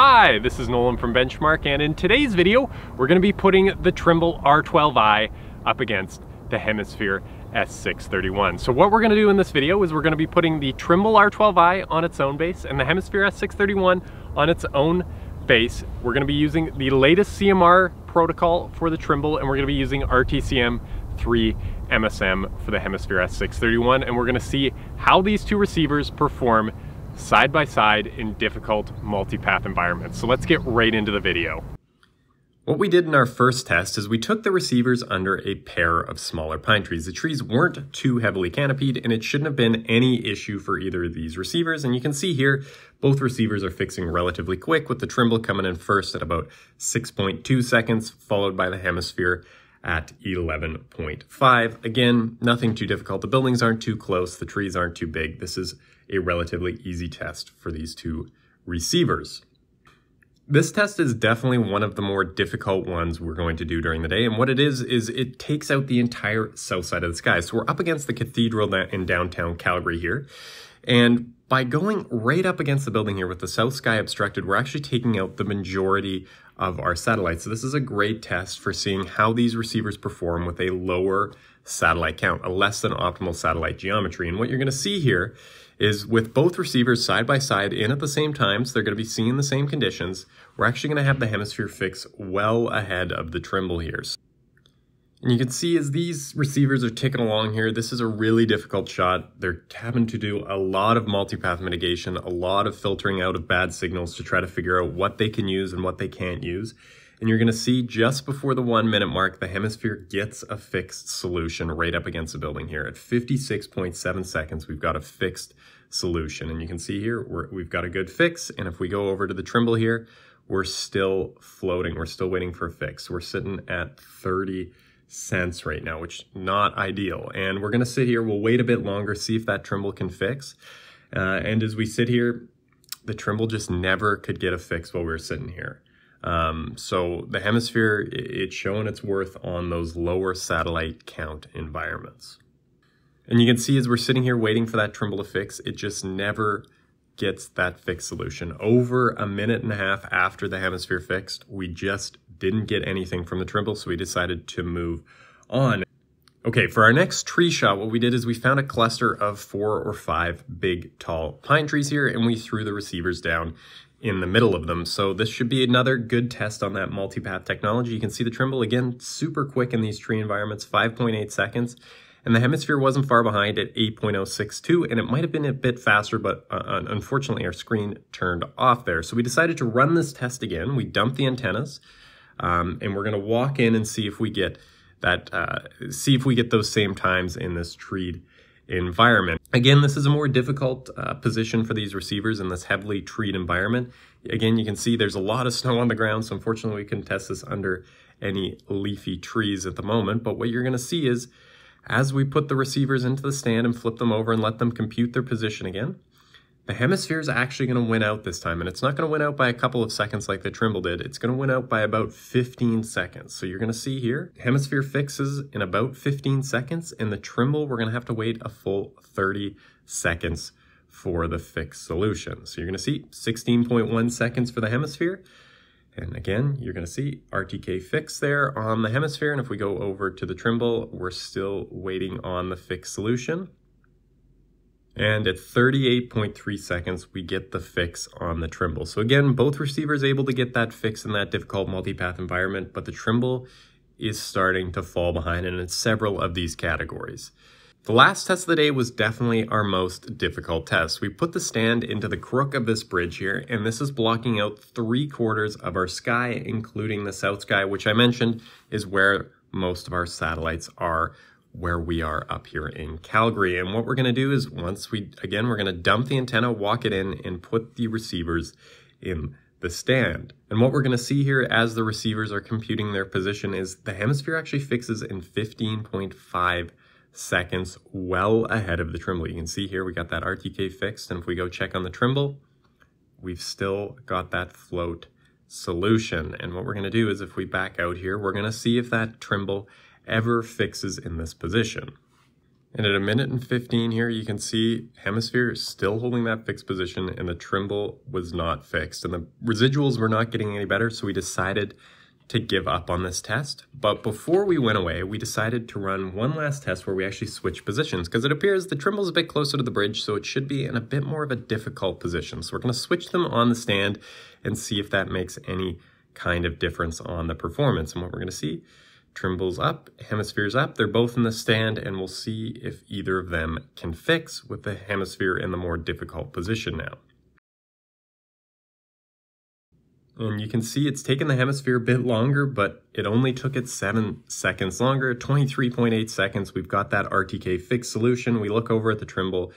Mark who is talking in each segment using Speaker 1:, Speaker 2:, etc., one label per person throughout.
Speaker 1: Hi, this is Nolan from Benchmark, and in today's video, we're gonna be putting the Trimble R12i up against the Hemisphere S631. So what we're gonna do in this video is we're gonna be putting the Trimble R12i on its own base and the Hemisphere S631 on its own base. We're gonna be using the latest CMR protocol for the Trimble, and we're gonna be using RTCM 3 MSM for the Hemisphere S631, and we're gonna see how these two receivers perform side by side in difficult multipath environments. So let's get right into the video. What we did in our first test is we took the receivers under a pair of smaller pine trees. The trees weren't too heavily canopied and it shouldn't have been any issue for either of these receivers. And you can see here, both receivers are fixing relatively quick with the Trimble coming in first at about 6.2 seconds, followed by the Hemisphere at 11.5. Again, nothing too difficult. The buildings aren't too close. The trees aren't too big. This is a relatively easy test for these two receivers. This test is definitely one of the more difficult ones we're going to do during the day. And what it is, is it takes out the entire south side of the sky. So we're up against the cathedral in downtown Calgary here. And by going right up against the building here with the south sky obstructed, we're actually taking out the majority of our satellites. So this is a great test for seeing how these receivers perform with a lower satellite count, a less than optimal satellite geometry. And what you're gonna see here is with both receivers side by side in at the same time, so they're going to be seeing the same conditions, we're actually going to have the hemisphere fix well ahead of the Trimble here. And you can see as these receivers are ticking along here, this is a really difficult shot. They're having to do a lot of multipath mitigation, a lot of filtering out of bad signals to try to figure out what they can use and what they can't use. And you're gonna see just before the one minute mark, the hemisphere gets a fixed solution right up against the building here. At 56.7 seconds, we've got a fixed solution. And you can see here, we have got a good fix. And if we go over to the Trimble here, we're still floating. We're still waiting for a fix. We're sitting at 30 cents right now, which not ideal. And we're gonna sit here, we'll wait a bit longer, see if that Trimble can fix. Uh, and as we sit here, the Trimble just never could get a fix while we were sitting here. Um, so the hemisphere, it's showing its worth on those lower satellite count environments. And you can see as we're sitting here waiting for that Trimble to fix, it just never gets that fixed solution. Over a minute and a half after the hemisphere fixed, we just didn't get anything from the Trimble, so we decided to move on. Okay, for our next tree shot, what we did is we found a cluster of four or five big, tall pine trees here, and we threw the receivers down in the middle of them. So this should be another good test on that multipath technology. You can see the Trimble, again, super quick in these tree environments, 5.8 seconds. And the hemisphere wasn't far behind at 8.062, and it might have been a bit faster, but uh, unfortunately our screen turned off there. So we decided to run this test again. We dumped the antennas, um, and we're gonna walk in and see if we get that, uh, see if we get those same times in this treed environment. Again, this is a more difficult uh, position for these receivers in this heavily treed environment. Again, you can see there's a lot of snow on the ground, so unfortunately we can test this under any leafy trees at the moment. But what you're gonna see is as we put the receivers into the stand and flip them over and let them compute their position again, the hemisphere is actually going to win out this time, and it's not going to win out by a couple of seconds like the Trimble did. It's going to win out by about 15 seconds. So you're going to see here, hemisphere fixes in about 15 seconds, and the Trimble, we're going to have to wait a full 30 seconds for the fixed solution. So you're going to see 16.1 seconds for the hemisphere. And again, you're going to see RTK fix there on the hemisphere. And if we go over to the Trimble, we're still waiting on the fixed solution. And at 38.3 seconds, we get the fix on the Trimble. So again, both receivers able to get that fix in that difficult multipath environment, but the Trimble is starting to fall behind and in several of these categories. The last test of the day was definitely our most difficult test. We put the stand into the crook of this bridge here, and this is blocking out three quarters of our sky, including the south sky, which I mentioned is where most of our satellites are where we are up here in Calgary. And what we're going to do is once we, again, we're going to dump the antenna, walk it in, and put the receivers in the stand. And what we're going to see here as the receivers are computing their position is the hemisphere actually fixes in 15.5 seconds, well ahead of the Trimble. You can see here we got that RTK fixed, and if we go check on the Trimble, we've still got that float solution. And what we're going to do is if we back out here, we're going to see if that Trimble ever fixes in this position. And at a minute and 15 here, you can see Hemisphere is still holding that fixed position and the Trimble was not fixed. And the residuals were not getting any better, so we decided to give up on this test. But before we went away, we decided to run one last test where we actually switch positions because it appears the Trimble's a bit closer to the bridge, so it should be in a bit more of a difficult position. So we're gonna switch them on the stand and see if that makes any kind of difference on the performance. And what we're gonna see Trimble's up, Hemisphere's up. They're both in the stand, and we'll see if either of them can fix with the Hemisphere in the more difficult position now. And you can see it's taken the hemisphere a bit longer, but it only took it seven seconds longer, 23.8 seconds. We've got that RTK fixed solution. We look over at the Trimble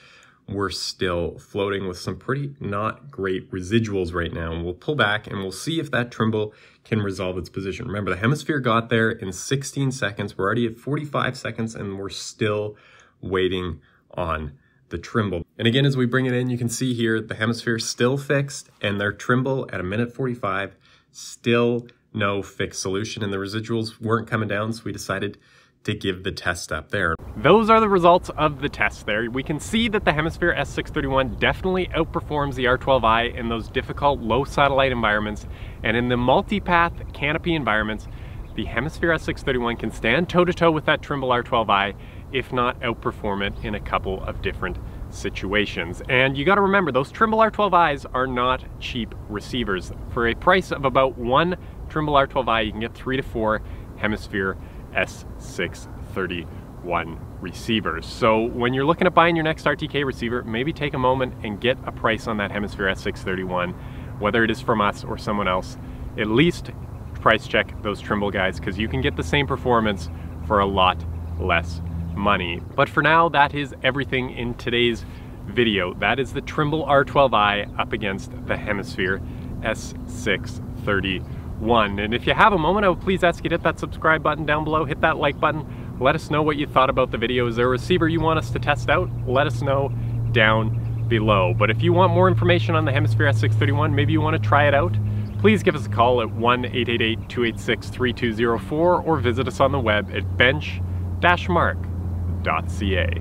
Speaker 1: we're still floating with some pretty not great residuals right now. And we'll pull back and we'll see if that Trimble can resolve its position. Remember, the hemisphere got there in 16 seconds. We're already at 45 seconds and we're still waiting on the Trimble. And again, as we bring it in, you can see here the hemisphere still fixed and their Trimble at a minute 45, still no fixed solution. And the residuals weren't coming down, so we decided to give the test up there. Those are the results of the test there. We can see that the Hemisphere S631 definitely outperforms the R12i in those difficult low satellite environments and in the multi-path canopy environments, the Hemisphere S631 can stand toe-to-toe -to -toe with that Trimble R12i, if not outperform it in a couple of different situations. And you gotta remember, those Trimble R12i's are not cheap receivers. For a price of about one Trimble R12i, you can get three to four Hemisphere S631 receivers. So when you're looking at buying your next RTK receiver, maybe take a moment and get a price on that Hemisphere S631, whether it is from us or someone else. At least price check those Trimble guys because you can get the same performance for a lot less money. But for now, that is everything in today's video. That is the Trimble R12i up against the Hemisphere S631 one. And if you have a moment, I would please ask you to hit that subscribe button down below, hit that like button, let us know what you thought about the video. Is there a receiver you want us to test out? Let us know down below. But if you want more information on the Hemisphere S631, maybe you want to try it out, please give us a call at 1-888-286-3204 or visit us on the web at bench-mark.ca.